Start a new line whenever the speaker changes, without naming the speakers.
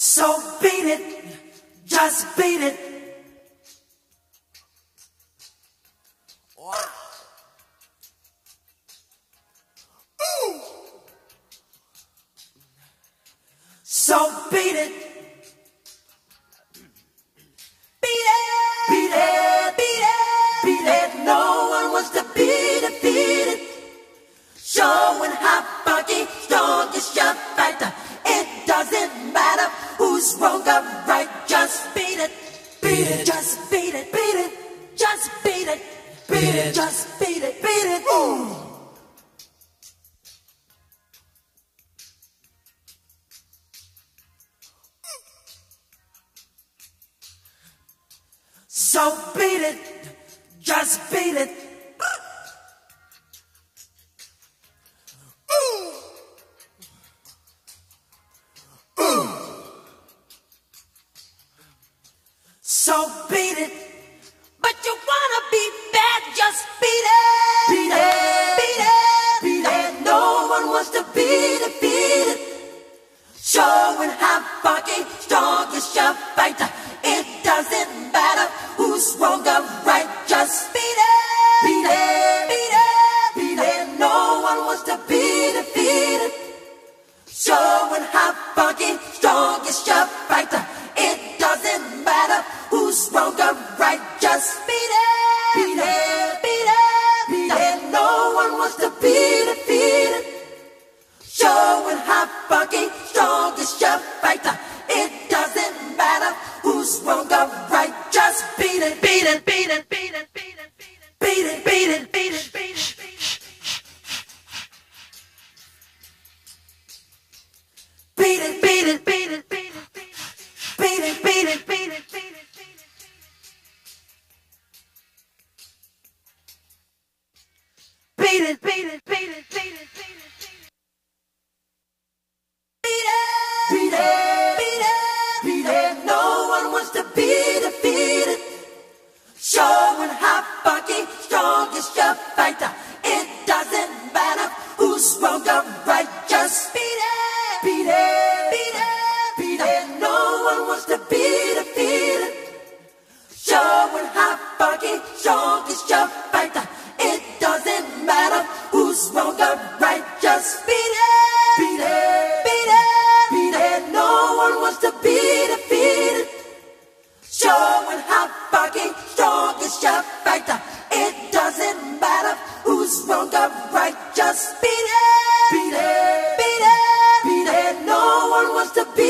So beat it, just beat it. Ooh. So beat it. Just beat it, beat it, just beat it, beat it. Ooh. So beat it, just beat it. Ooh. Ooh. So is your fighter. It doesn't matter who's wrong or right. Just beat it, beat it, beat it, beat it. No one wants to beat it. Showing how fucking strong is your fighter. It doesn't matter who's wrong or right. Just beat it, beat it, beat it, beat it. No one wants to beat it. Showing how fucking strong is your. It. No one wants to beat it, beat it. Showing how fucking strong is your fighter. It doesn't matter who's wrong or right. Just beat it, beat it. No one wants to beat it, beat it. Showing how fucking strong is. Who's wrong right. Just beat it, beat it, beat it, beat it. No one wants to beat it. Showing how fucking strong is your fighter. It doesn't matter who's wrong or right. Just beat it, beat it, beat it, beat it. No one wants to beat